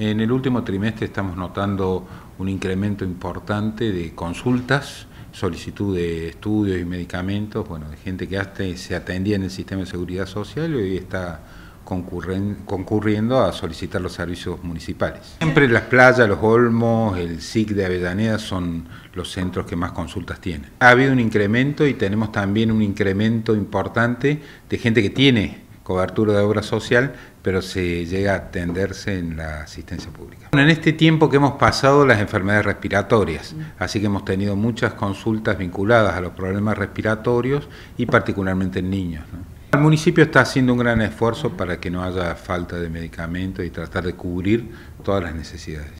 En el último trimestre estamos notando un incremento importante de consultas, solicitud de estudios y medicamentos, bueno, de gente que antes se atendía en el sistema de seguridad social y hoy está concurriendo a solicitar los servicios municipales. Siempre las playas, los olmos, el SIC de Avellaneda son los centros que más consultas tienen. Ha habido un incremento y tenemos también un incremento importante de gente que tiene cobertura de obra social, pero se llega a atenderse en la asistencia pública. En este tiempo que hemos pasado las enfermedades respiratorias, así que hemos tenido muchas consultas vinculadas a los problemas respiratorios y particularmente en niños. El municipio está haciendo un gran esfuerzo para que no haya falta de medicamentos y tratar de cubrir todas las necesidades.